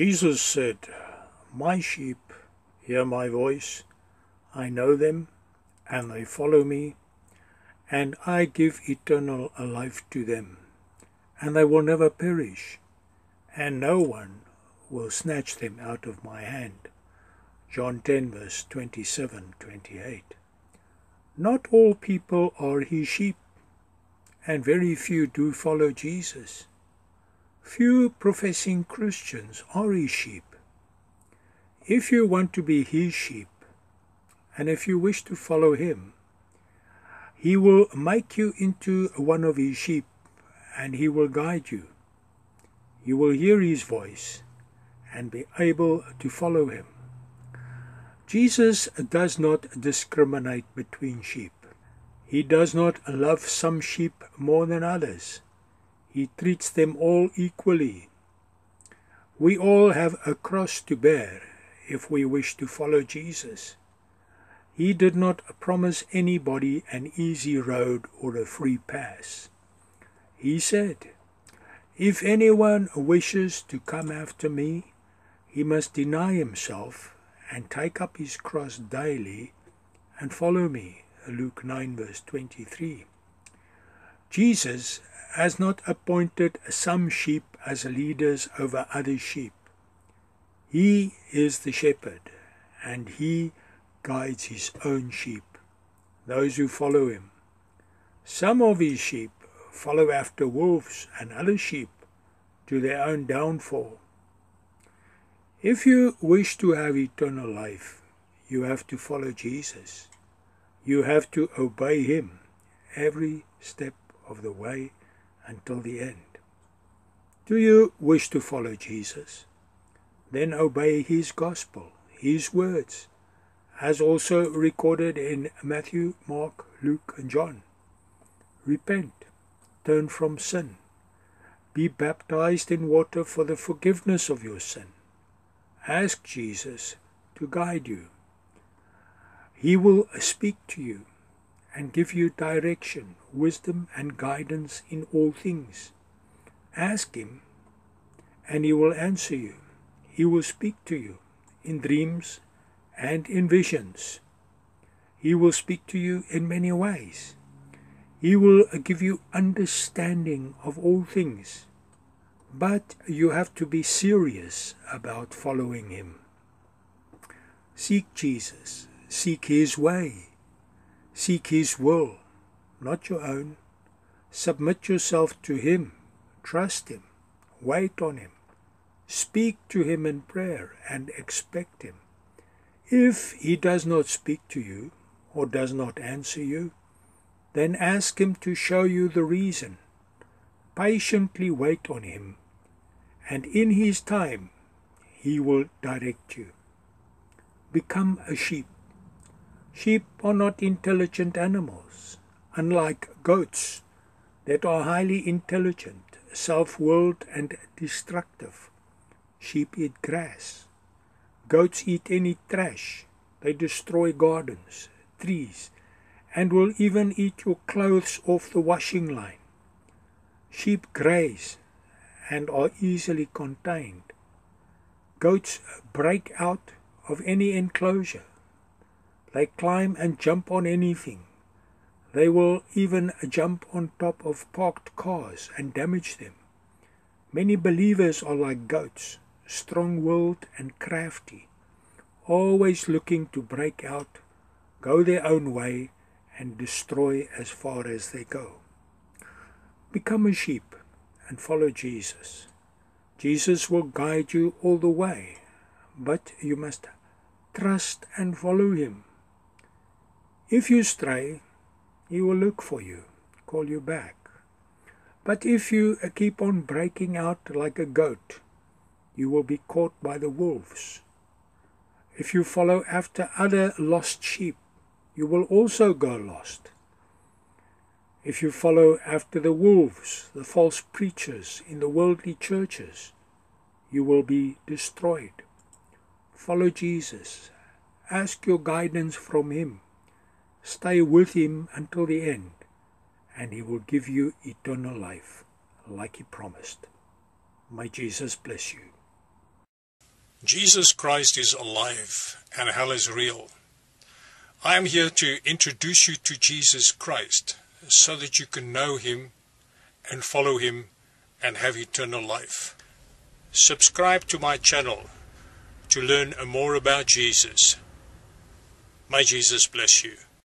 Jesus said, My sheep hear my voice, I know them, and they follow me, and I give eternal life to them, and they will never perish, and no one will snatch them out of my hand. John 10 verse 27 28. Not all people are his sheep, and very few do follow Jesus. Few professing Christians are his sheep. If you want to be his sheep, and if you wish to follow him, he will make you into one of his sheep, and he will guide you. You will hear his voice and be able to follow him. Jesus does not discriminate between sheep. He does not love some sheep more than others. He treats them all equally. We all have a cross to bear if we wish to follow Jesus. He did not promise anybody an easy road or a free pass. He said, If anyone wishes to come after me, he must deny himself and take up his cross daily and follow me. Luke 9 verse 23. Jesus has not appointed some sheep as leaders over other sheep. He is the shepherd, and he guides his own sheep, those who follow him. Some of his sheep follow after wolves and other sheep to their own downfall. If you wish to have eternal life, you have to follow Jesus. You have to obey him every step of the way until the end. Do you wish to follow Jesus? Then obey his gospel, his words, as also recorded in Matthew, Mark, Luke, and John. Repent, turn from sin, be baptized in water for the forgiveness of your sin. Ask Jesus to guide you. He will speak to you and give you direction, wisdom, and guidance in all things. Ask Him, and He will answer you. He will speak to you in dreams and in visions. He will speak to you in many ways. He will give you understanding of all things. But you have to be serious about following Him. Seek Jesus, seek His way Seek His will, not your own. Submit yourself to Him. Trust Him. Wait on Him. Speak to Him in prayer and expect Him. If He does not speak to you or does not answer you, then ask Him to show you the reason. Patiently wait on Him, and in His time He will direct you. Become a sheep Sheep are not intelligent animals, unlike goats that are highly intelligent, self-willed and destructive. Sheep eat grass. Goats eat any trash. They destroy gardens, trees, and will even eat your clothes off the washing line. Sheep graze and are easily contained. Goats break out of any enclosure. They climb and jump on anything. They will even jump on top of parked cars and damage them. Many believers are like goats, strong willed and crafty, always looking to break out, go their own way, and destroy as far as they go. Become a sheep and follow Jesus. Jesus will guide you all the way, but you must trust and follow him. If you stray, he will look for you, call you back. But if you keep on breaking out like a goat, you will be caught by the wolves. If you follow after other lost sheep, you will also go lost. If you follow after the wolves, the false preachers in the worldly churches, you will be destroyed. Follow Jesus. Ask your guidance from Him. Stay with him until the end, and he will give you eternal life, like he promised. May Jesus bless you. Jesus Christ is alive and hell is real. I am here to introduce you to Jesus Christ so that you can know him and follow him and have eternal life. Subscribe to my channel to learn more about Jesus. May Jesus bless you.